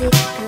música.